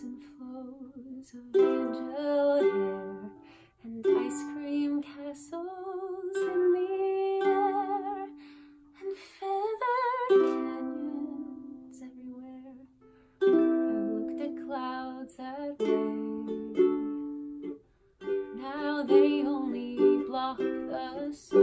echoes and flows of angel hair and ice cream castles in the air and feathered canyons everywhere. I looked at clouds that way. Now they only block the sun.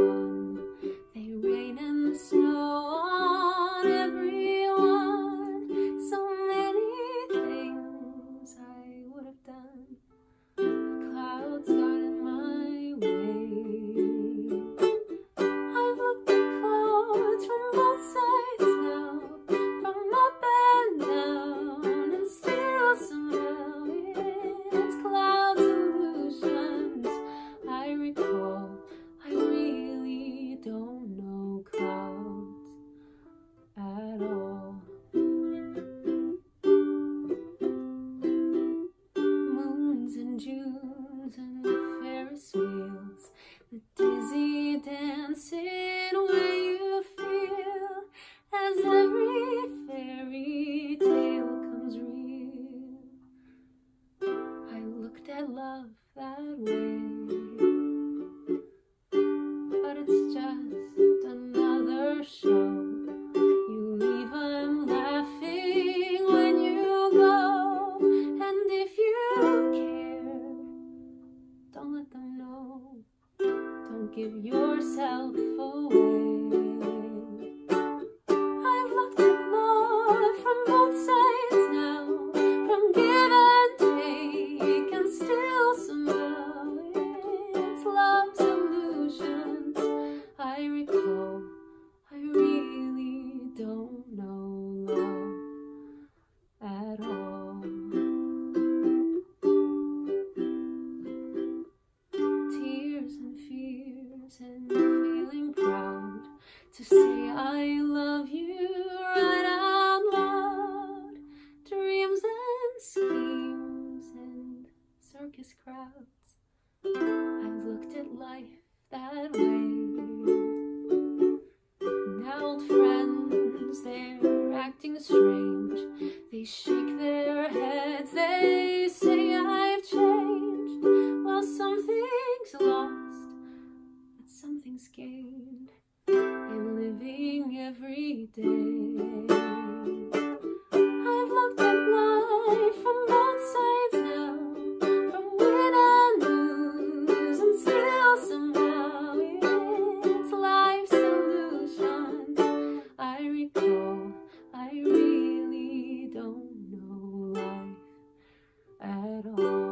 songs and the Ferris wheels, the dizzy dancing way you feel as every fairy tale comes real. I looked at love that way. give yourself away. to say I love you right out loud. Dreams and schemes and circus crowds. I've looked at life that way. Now old friends, they're acting strange. They shake their heads, they say I've changed. Well, something's lost, but something's gained feeling every day. I've looked at life from both sides now, from win and lose, and still somehow it's life's illusion. I recall, I really don't know life at all.